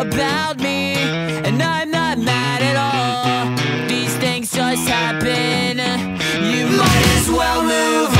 about me, and I'm not mad at all. These things just happen. You might as well move on.